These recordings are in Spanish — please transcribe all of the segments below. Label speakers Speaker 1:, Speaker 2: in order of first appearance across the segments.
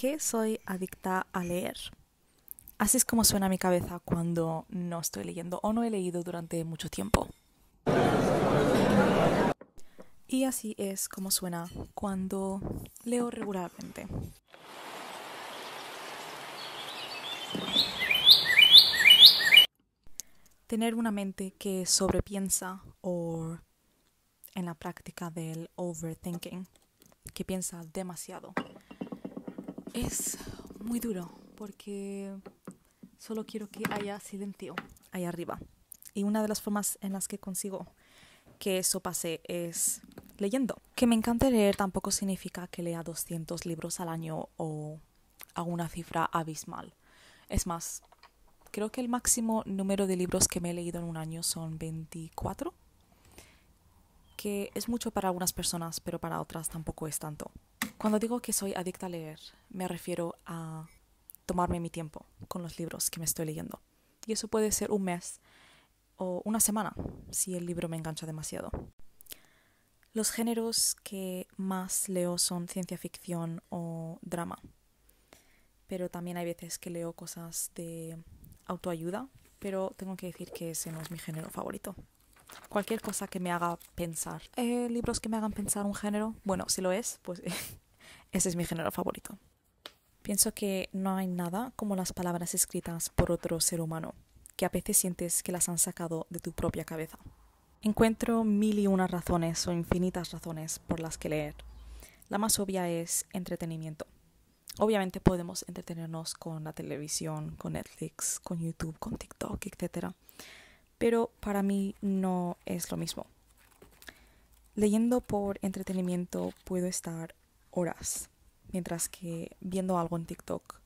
Speaker 1: qué soy adicta a leer? Así es como suena mi cabeza cuando no estoy leyendo o no he leído durante mucho tiempo. Y así es como suena cuando leo regularmente. Tener una mente que sobrepiensa o en la práctica del overthinking, que piensa demasiado, es muy duro porque solo quiero que haya silencio ahí arriba. Y una de las formas en las que consigo que eso pase es leyendo. Que me encante leer tampoco significa que lea 200 libros al año o a una cifra abismal. Es más, creo que el máximo número de libros que me he leído en un año son 24, que es mucho para algunas personas, pero para otras tampoco es tanto. Cuando digo que soy adicta a leer, me refiero a tomarme mi tiempo con los libros que me estoy leyendo. Y eso puede ser un mes o una semana si el libro me engancha demasiado. Los géneros que más leo son ciencia ficción o drama. Pero también hay veces que leo cosas de autoayuda, pero tengo que decir que ese no es mi género favorito. Cualquier cosa que me haga pensar. Eh, libros que me hagan pensar un género, bueno, si lo es, pues ese es mi género favorito. Pienso que no hay nada como las palabras escritas por otro ser humano, que a veces sientes que las han sacado de tu propia cabeza. Encuentro mil y una razones o infinitas razones por las que leer. La más obvia es entretenimiento. Obviamente podemos entretenernos con la televisión, con Netflix, con YouTube, con TikTok, etc. Pero para mí no es lo mismo. Leyendo por entretenimiento puedo estar horas, mientras que viendo algo en TikTok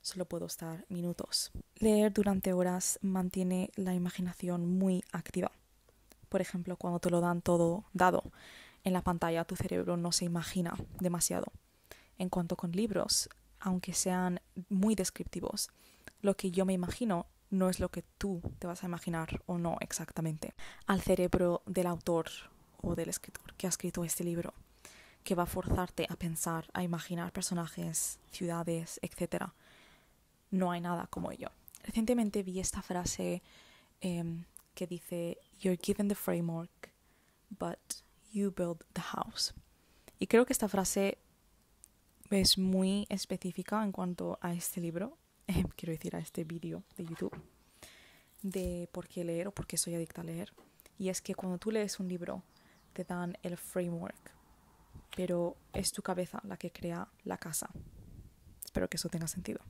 Speaker 1: solo puedo estar minutos. Leer durante horas mantiene la imaginación muy activa. Por ejemplo, cuando te lo dan todo dado en la pantalla, tu cerebro no se imagina demasiado en cuanto con libros, aunque sean muy descriptivos. Lo que yo me imagino no es lo que tú te vas a imaginar o no exactamente. Al cerebro del autor o del escritor que ha escrito este libro, que va a forzarte a pensar, a imaginar personajes, ciudades, etc. No hay nada como ello. Recientemente vi esta frase em, que dice, You're given the framework, but you build the house. Y creo que esta frase es muy específica en cuanto a este libro, quiero decir a este vídeo de YouTube, de por qué leer o por qué soy adicta a leer. Y es que cuando tú lees un libro te dan el framework, pero es tu cabeza la que crea la casa. Espero que eso tenga sentido.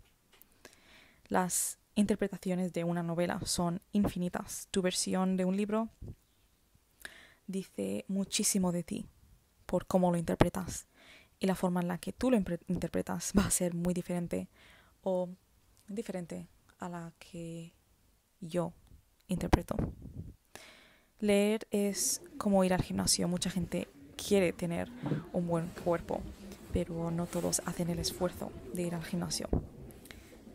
Speaker 1: Las interpretaciones de una novela son infinitas. Tu versión de un libro dice muchísimo de ti por cómo lo interpretas y la forma en la que tú lo interpretas va a ser muy diferente o diferente a la que yo interpreto. Leer es como ir al gimnasio. Mucha gente quiere tener un buen cuerpo, pero no todos hacen el esfuerzo de ir al gimnasio.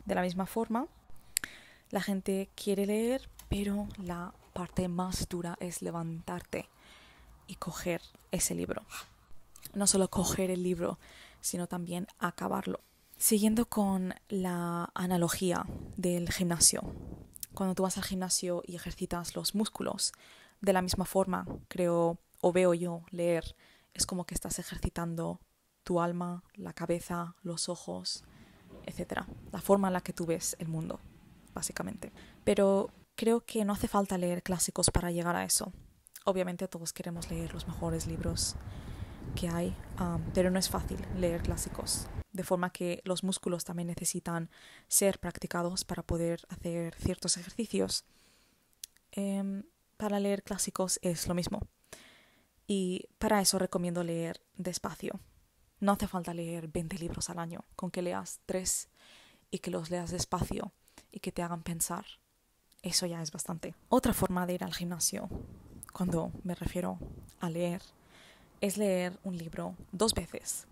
Speaker 1: De la misma forma, la gente quiere leer, pero la parte más dura es levantarte y coger ese libro no solo coger el libro, sino también acabarlo. Siguiendo con la analogía del gimnasio. Cuando tú vas al gimnasio y ejercitas los músculos, de la misma forma, creo o veo yo leer, es como que estás ejercitando tu alma, la cabeza, los ojos, etc. La forma en la que tú ves el mundo, básicamente. Pero creo que no hace falta leer clásicos para llegar a eso. Obviamente todos queremos leer los mejores libros que hay, pero no es fácil leer clásicos. De forma que los músculos también necesitan ser practicados para poder hacer ciertos ejercicios. Em, para leer clásicos es lo mismo. Y para eso recomiendo leer despacio. No hace falta leer 20 libros al año, con que leas 3 y que los leas despacio y que te hagan pensar. Eso ya es bastante. Otra forma de ir al gimnasio, cuando me refiero a leer, es leer un libro dos veces.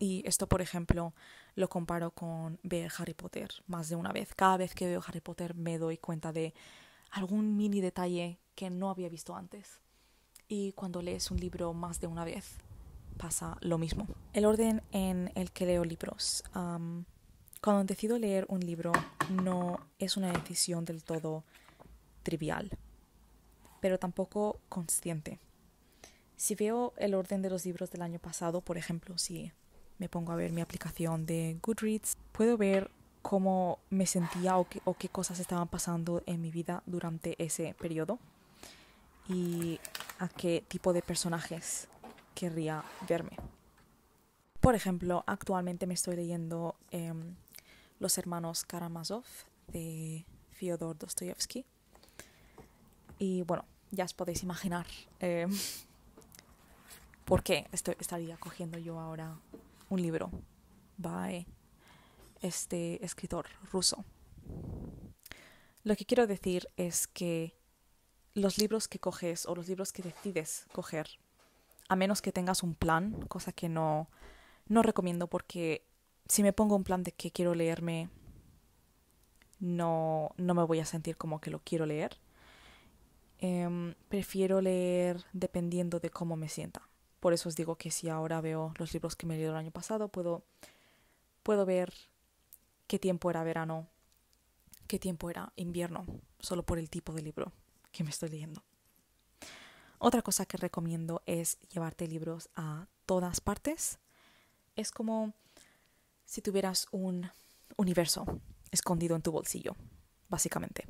Speaker 1: Y esto, por ejemplo, lo comparo con ver Harry Potter más de una vez. Cada vez que veo Harry Potter me doy cuenta de algún mini detalle que no había visto antes. Y cuando lees un libro más de una vez, pasa lo mismo. El orden en el que leo libros. cuando decido leer un libro no es una decisión del todo trivial, pero tampoco consciente. Si veo el orden de los libros del año pasado, por ejemplo, si me pongo a ver mi aplicación de Goodreads, puedo ver cómo me sentía o qué, o qué cosas estaban pasando en mi vida durante ese periodo y a qué tipo de personajes querría verme. Por ejemplo, actualmente me estoy leyendo em, Los hermanos Karamazov de Fyodor Dostoyevsky. Y bueno, ya os podéis imaginar em, por qué estoy, estaría cogiendo yo ahora un libro by este escritor ruso. Lo que quiero decir es que los libros que coges o los libros que decides coger, a menos que tengas un plan, cosa que no, no recomiendo porque si me pongo un plan de que quiero leerme, no, no me voy a sentir como que lo quiero leer. Em, prefiero leer dependiendo de cómo me sienta. Por eso os digo que si ahora veo los libros que me he leído el año pasado, puedo, puedo ver qué tiempo era verano, qué tiempo era invierno, solo por el tipo de libro que me estoy leyendo. Otra cosa que recomiendo es llevarte libros a todas partes. Es como si tuvieras un universo escondido en tu bolsillo, básicamente.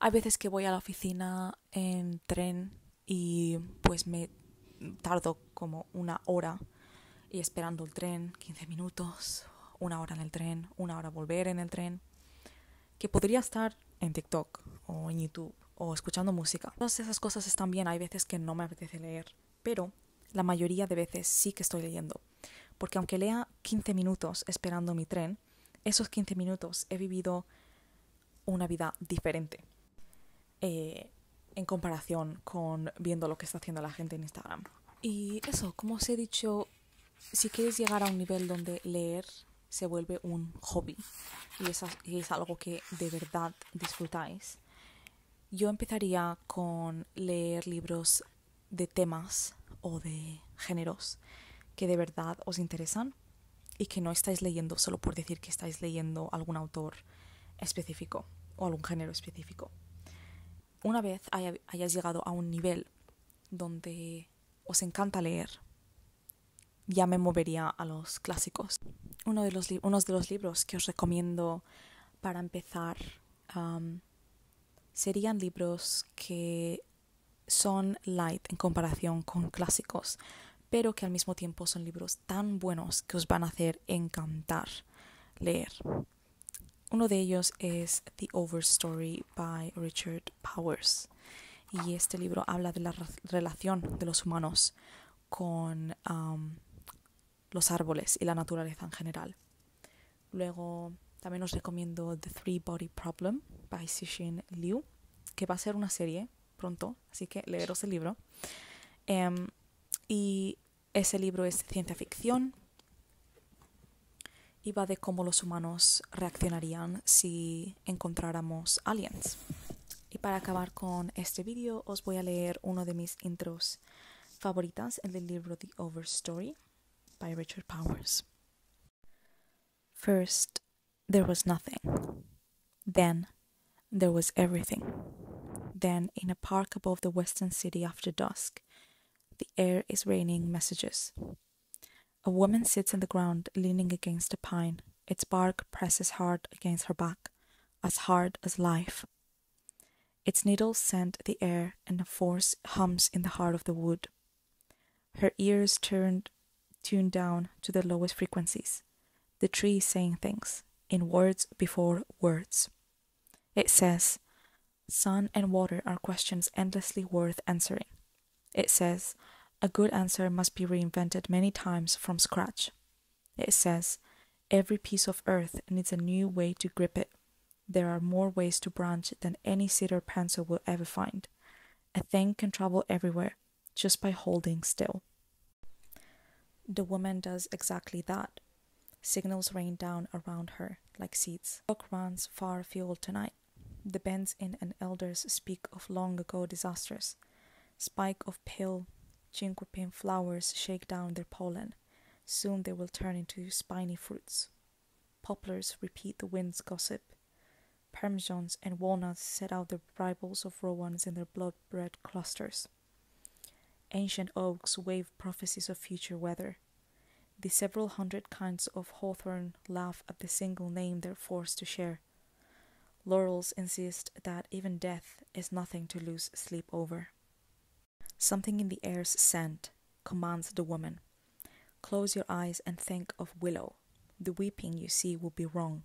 Speaker 1: Hay veces que voy a la oficina en tren y pues me tardo como una hora y esperando el tren, 15 minutos, una hora en el tren, una hora volver en el tren, que podría estar en TikTok o en YouTube o escuchando música. Todas esas cosas están bien, hay veces que no me apetece leer, pero la mayoría de veces sí que estoy leyendo. Porque aunque lea 15 minutos esperando mi tren, esos 15 minutos he vivido una vida diferente eh, en comparación con viendo lo que está haciendo la gente en Instagram. Y eso, como os he dicho, si quieres llegar a un nivel donde leer se vuelve un hobby y es, y es algo que de verdad disfrutáis, yo empezaría con leer libros de temas o de géneros que de verdad os interesan y que no estáis leyendo solo por decir que estáis leyendo algún autor específico o algún género específico. Una vez hayas llegado a un nivel donde os encanta leer, ya me movería a los clásicos. Uno de los, unos de los libros que os recomiendo para empezar serían libros que son light en comparación con clásicos, pero que al mismo tiempo son libros tan buenos que os van a hacer encantar leer. Uno de ellos es The Overstory by Richard Powers. Y este libro habla de la relación de los humanos con los árboles y la naturaleza en general. Luego también os recomiendo The Three Body Problem by Cixin Liu, que va a ser una serie pronto, así que leeros el libro. Em, y ese libro es ciencia ficción y va de cómo los humanos reaccionarían si encontráramos aliens. Y para acabar con este vídeo os voy a leer uno de mis intros favoritas, el del libro The Overstory by Richard Powers. First, there was nothing. Then, there was everything. Then, in a park above the western city after dusk, the air is raining messages. A woman sits on the ground leaning against a pine. Its bark presses hard against her back, as hard as life. Its needles scent the air, and a force hums in the heart of the wood. Her ears turned tuned down to the lowest frequencies. The tree is saying things in words before words. It says, Sun and water are questions endlessly worth answering. It says, a good answer must be reinvented many times from scratch. It says, every piece of earth needs a new way to grip it. There are more ways to branch than any cedar pencil will ever find. A thing can travel everywhere just by holding still. The woman does exactly that. Signals rain down around her like seeds. Brook runs far afield tonight. The bends in and elders speak of long ago disasters. Spike of pale Chinquapin flowers shake down their pollen. Soon they will turn into spiny fruits. Poplars repeat the wind's gossip. Parmesans and walnuts set out the rivals of rowans in their blood red clusters. Ancient oaks wave prophecies of future weather. The several hundred kinds of hawthorn laugh at the single name they're forced to share. Laurels insist that even death is nothing to lose sleep over. Something in the air's scent commands the woman. Close your eyes and think of willow. The weeping you see will be wrong.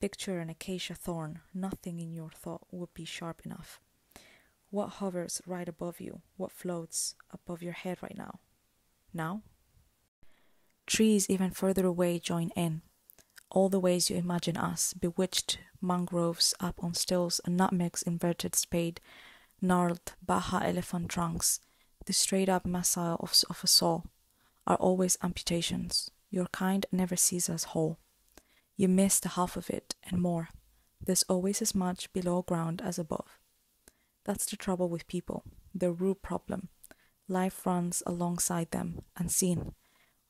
Speaker 1: Picture an acacia thorn. Nothing in your thought would be sharp enough. What hovers right above you? What floats above your head right now? Now? Trees even further away join in. All the ways you imagine us, bewitched mangroves up on stilts, a nutmeg's inverted spade, gnarled Baja elephant trunks, the straight up missile of, of a saw, are always amputations. Your kind never sees us whole. You miss the half of it and more. There's always as much below ground as above. That's the trouble with people, the root problem. Life runs alongside them, unseen,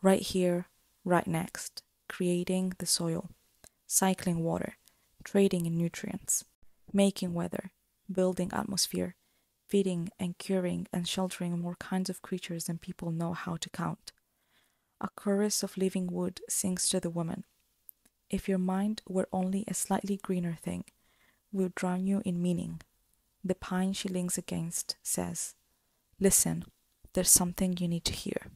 Speaker 1: right here, right next, creating the soil, cycling water, trading in nutrients, making weather, building atmosphere, feeding and curing and sheltering more kinds of creatures than people know how to count. A chorus of living wood sings to the woman. If your mind were only a slightly greener thing, we'll drown you in meaning. The pine she leans against says, Listen, there's something you need to hear.